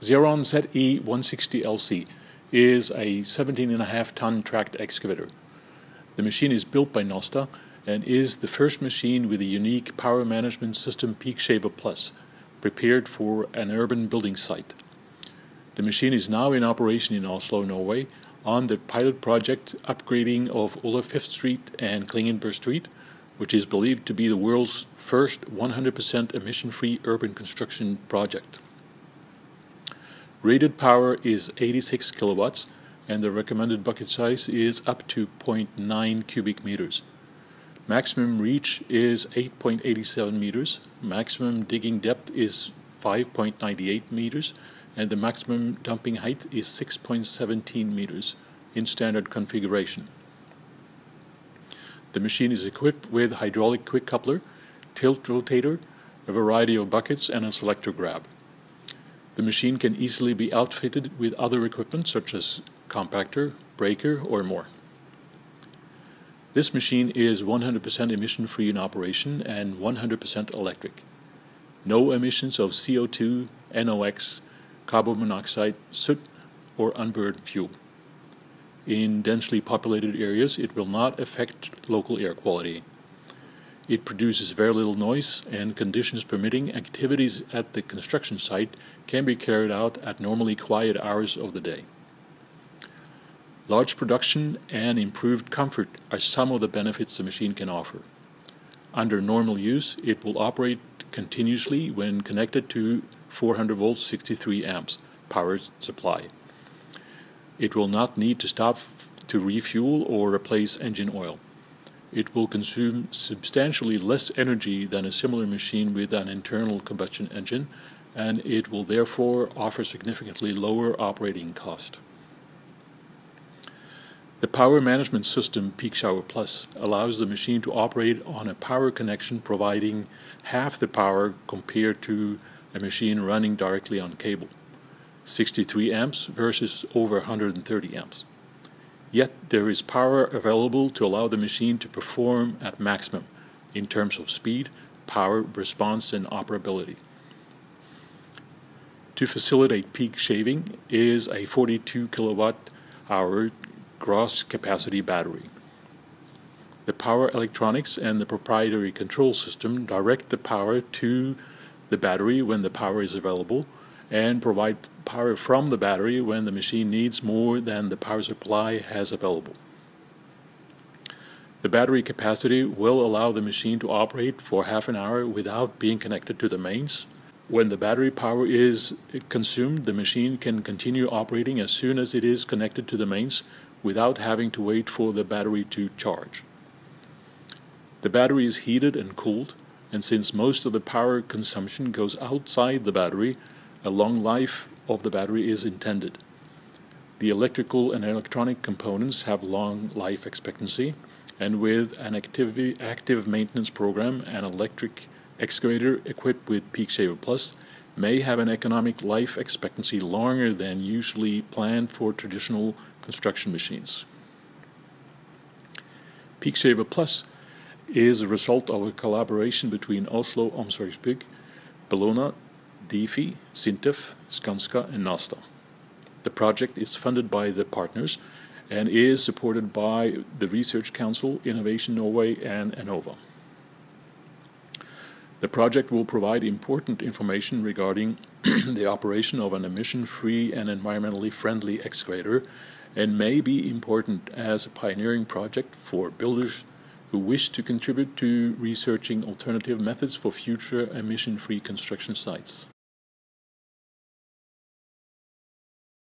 Zeron ZE160LC is a 17.5 ton tracked excavator. The machine is built by Nasta and is the first machine with a unique power management system PeakShaver Plus, prepared for an urban building site. The machine is now in operation in Oslo, Norway, on the pilot project upgrading of Olav Fifth Street and Klingenberg Street, which is believed to be the world's first 100% emission free urban construction project. Rated power is 86 kilowatts and the recommended bucket size is up to 0.9 cubic meters. Maximum reach is 8.87 meters, maximum digging depth is 5.98 meters, and the maximum dumping height is 6.17 meters in standard configuration. The machine is equipped with hydraulic quick coupler, tilt rotator, a variety of buckets, and a selector grab. The machine can easily be outfitted with other equipment such as compactor, breaker, or more. This machine is 100% emission free in operation and 100% electric. No emissions of CO2, NOx, carbon monoxide, soot, or unburned fuel. In densely populated areas, it will not affect local air quality. It produces very little noise, and conditions permitting, activities at the construction site can be carried out at normally quiet hours of the day. Large production and improved comfort are some of the benefits the machine can offer. Under normal use, it will operate continuously when connected to 400 volts 63 amps power supply. It will not need to stop to refuel or replace engine oil it will consume substantially less energy than a similar machine with an internal combustion engine, and it will therefore offer significantly lower operating cost. The power management system PeakShaver Plus allows the machine to operate on a power connection providing half the power compared to a machine running directly on cable, 63 amps versus over 130 amps. Yet there is power available to allow the machine to perform at maximum in terms of speed, power, response, and operability. To facilitate peak shaving is a 42 kilowatt hour gross capacity battery. The power electronics and the proprietary control system direct the power to the battery when the power is available and provide power from the battery when the machine needs more than the power supply has available. The battery capacity will allow the machine to operate for half an hour without being connected to the mains. When the battery power is consumed, the machine can continue operating as soon as it is connected to the mains without having to wait for the battery to charge. The battery is heated and cooled, and since most of the power consumption goes outside the battery, a long life of the battery is intended. The electrical and electronic components have long life expectancy, and with an activity, active maintenance program, an electric excavator equipped with PeakShaver Plus may have an economic life expectancy longer than usually planned for traditional construction machines. PeakShaver Plus is a result of a collaboration between Oslo oh, Omsorgsbygg, Bellona, Difi, Sintef, Skanska, and Nasta. The project is funded by the partners and is supported by the Research Council, Innovation Norway, and Enova. The project will provide important information regarding the operation of an emission-free and environmentally friendly excavator and may be important as a pioneering project for builders who wish to contribute to researching alternative methods for future emission-free construction sites.